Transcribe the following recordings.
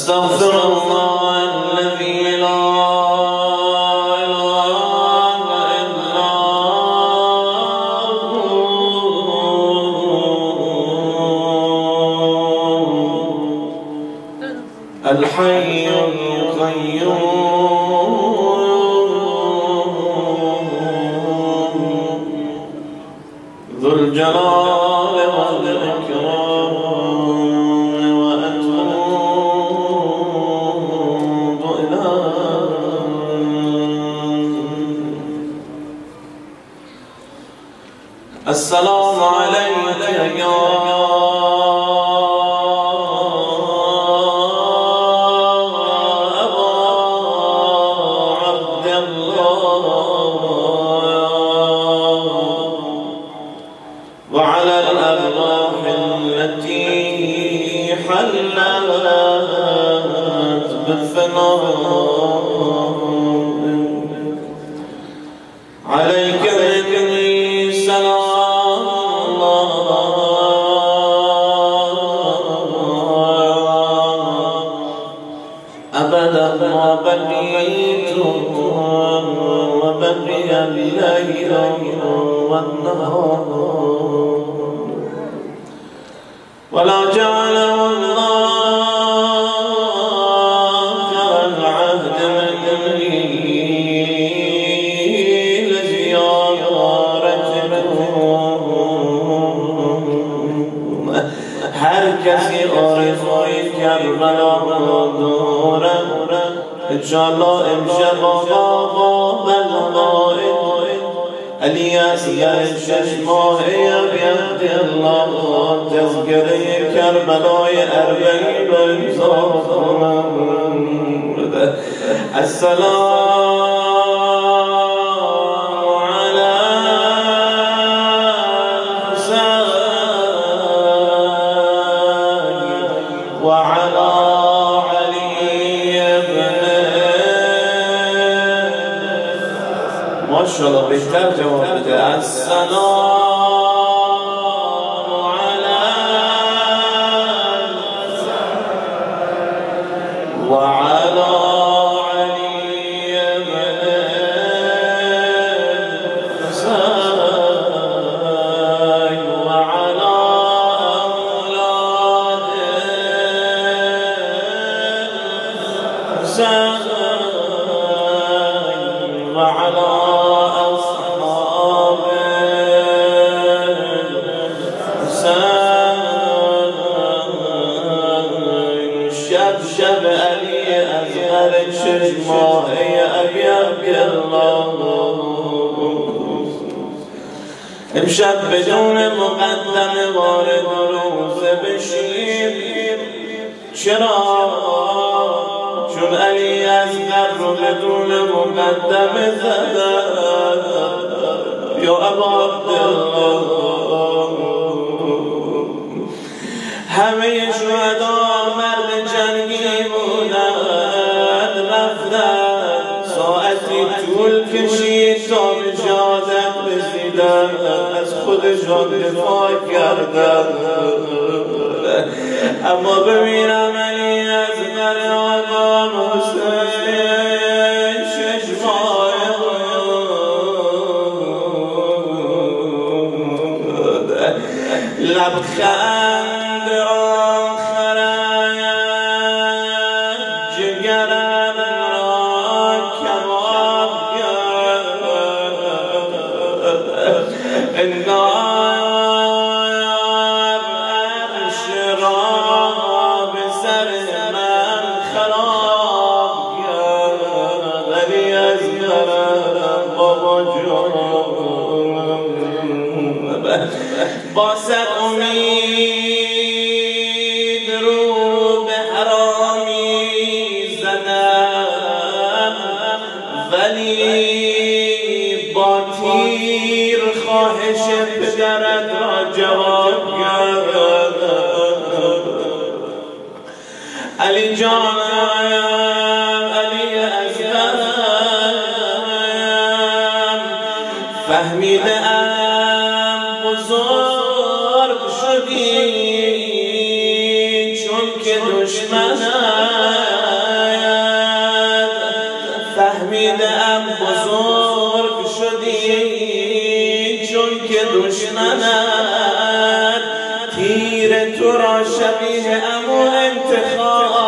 أستغفر الله الذي لا إله إلا هو. الحي القيوم. ذو الجلال حلت بالفناء عليك مني سلام. أبدا ما بقيت وبقي الليل والنهار. سیه شش ماهی بید الله تذکره کربلای اربعین زاد السلام على وعلى علي من الحسين وعلى أولاد الحسين ماهي أبي أبي الله امشب بدون مقدم وارد روز بشیر چرا؟ چون علی از رو بدون مقدم زده یا ابا عبدالله. طول کشید تا به شهادت رسیدند از خودشان دفاع کردند اما ببینم علی از من آقا حسین شش ماه لبخند فهمیده بزرگ شدی چون که دشمنت. فهمیدم بزرگ شدی چون که دشمنت. تیر تو را شبیه امو انتخاب.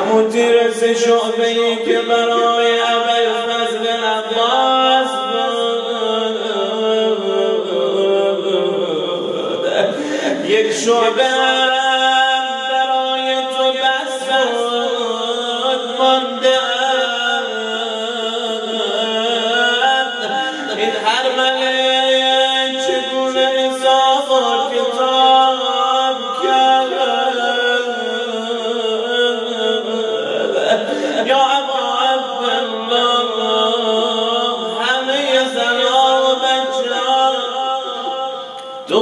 همون تیر سه شعبه که برای اول فضل عباس یک شعبه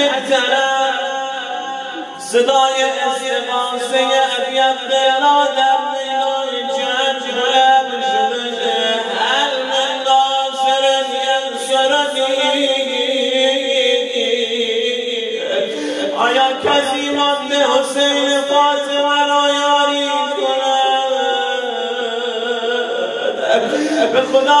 یک طرف صدای استقاسه ابیب بلا در میدان بلند شده. هل ناصر آیا کسی مانده حسین فاطمه را یاری به خدا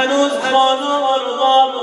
هنوز خانم رو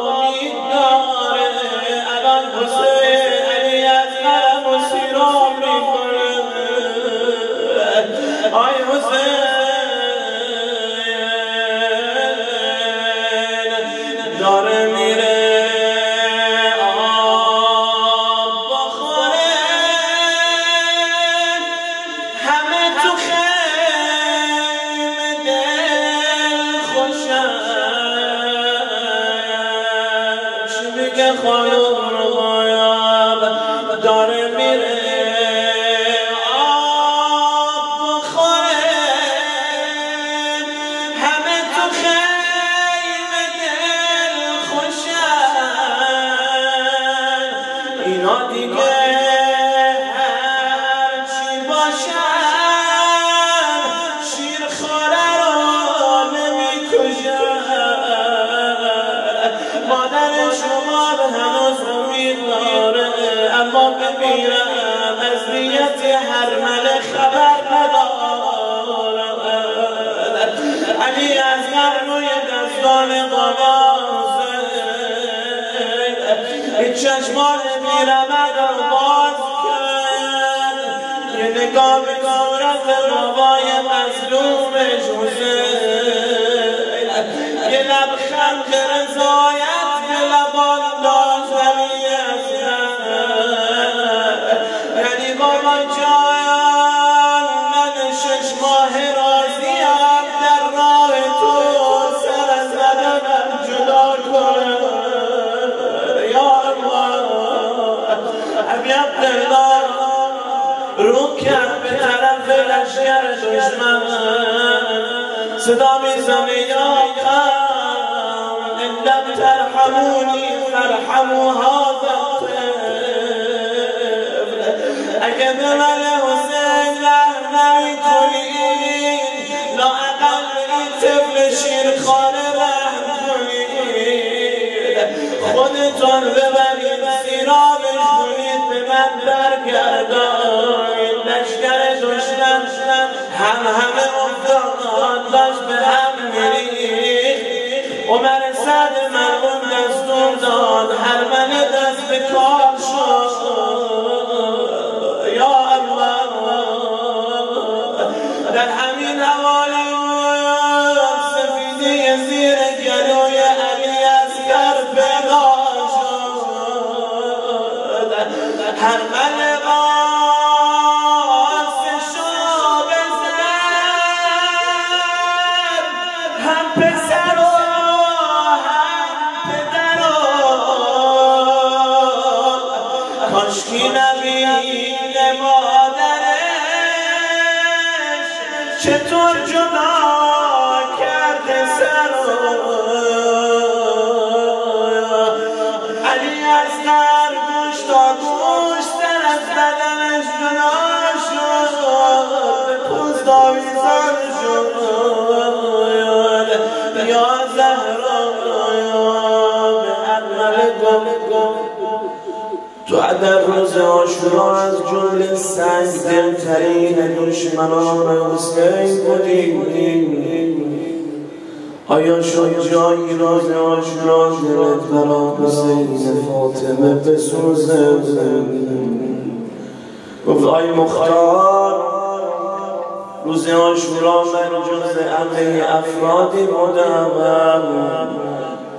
علی از روی دستان قباس چشمان بیرمد باز کرد. یه نگاه به صورت بابای مظلومش حسین. یه لبخند رضایت ابی عبدالله رو کرد به طرف لشکر دشمن. صدا می‌زنه یا قوم ان لم ترحمونی فرحموا هذا اگه به من حسین رحم خودتان ببرید هم همه کاشکی نبید مادرش. چطور تو در روز آشورا از جمله سنگ دلترین دشمنان حسین بودی. آیا شد جایی روز آشورا دلت برا حسین فاطمه بسوزه؟ گفت آی مختار روز آشورا من جز همه افرادی بودم.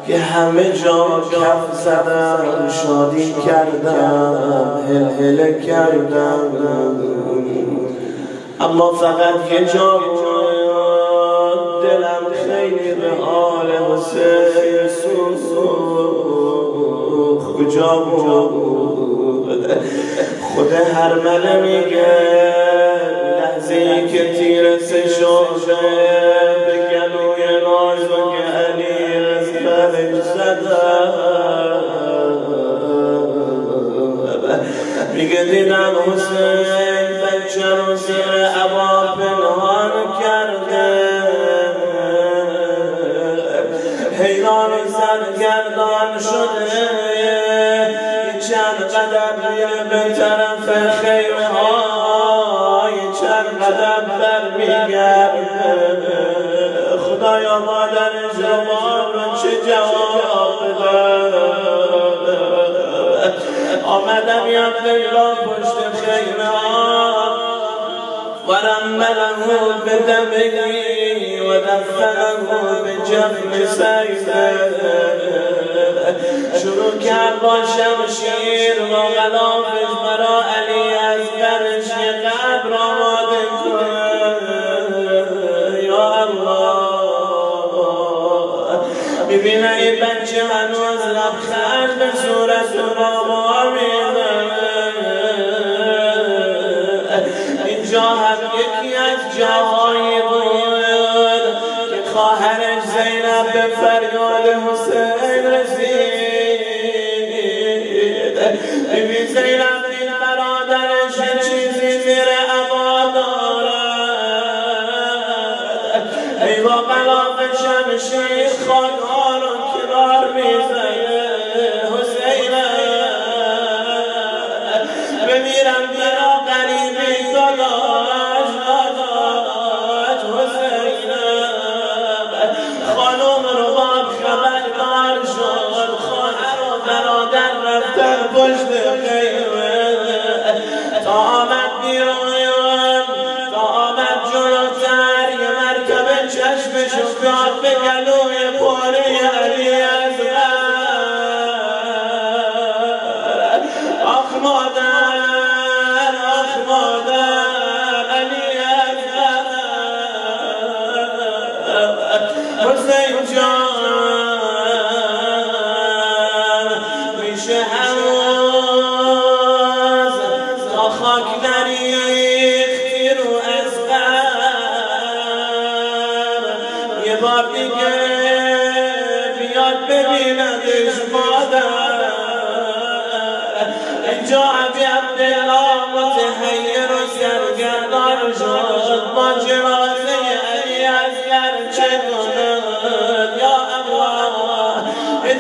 که همه جا کف زدم شادی کردم هل هل کردم اما فقط یه جا دلم خیلی به حال حسین سوخ کجا بود؟ خود هر مله میگه لحظه که تیر سه شده. زدم. میگه دیدم حسین بچه رو زیر عبا پنهان کرده. حیران سرگردان شده. چند قدم میره به طرف خیمه های چند قدم برمیگرده خدایا مادر جوان رو چه جواب یا لیلا پشت خیمه. ورمله بدمه و دفنه به جفن سیده شروع کرد با شمشیر و غلافش برا علی از گرش یه قبر آماده یا الله. ببینه این بچه هنوز لبخند به صورت بابا جاید که خواهرش زینب به فریاد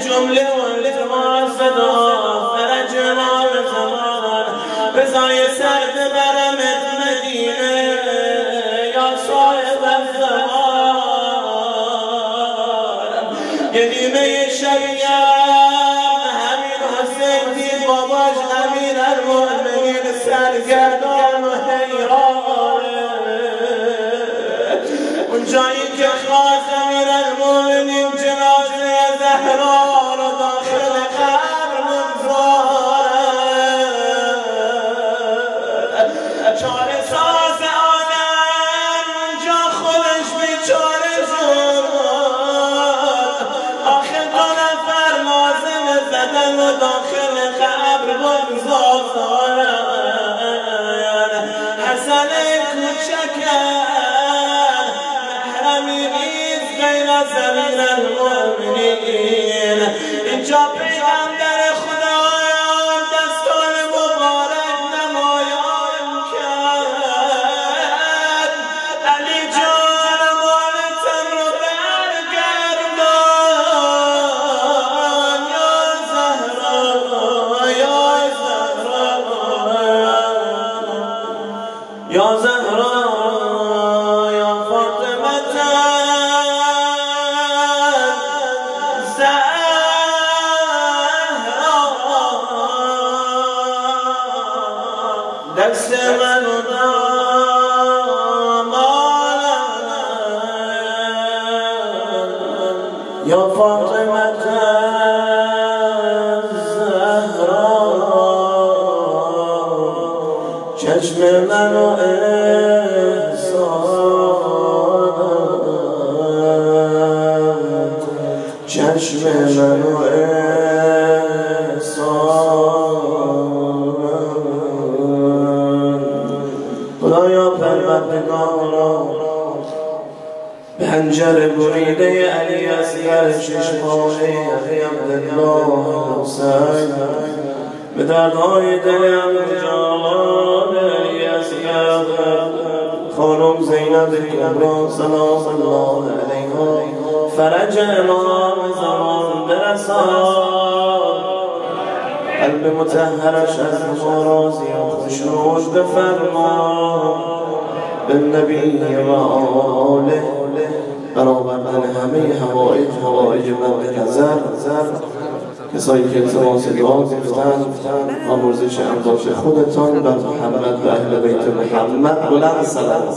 جمله و التماس دعا فرج امام زمان. بزای سرد برمت مدینه یا صاحب الزمان یه نیمه شبیم همین حسین باباش امیر المؤمنین سرگردان. غیر از امیر چشم منو احسان. چشم منو احسان. خدایا پروردگارا پنجر بریده علی اصغر چشمانه علی عبدالله حسین. به دردهای دل جان علی اصغر خانم زینب کبرا سلام الله علیها. فرج امام زمان برسان قلب متحرش از ما راضی و خوشنود بفرما. به نبی و آله برآوردن همه حوائج حوائج من نظر. کسایی که التماس دعا گفتن آمرزش امداد خودتان بر محمد و اهل بیت محمد. بلند سلام.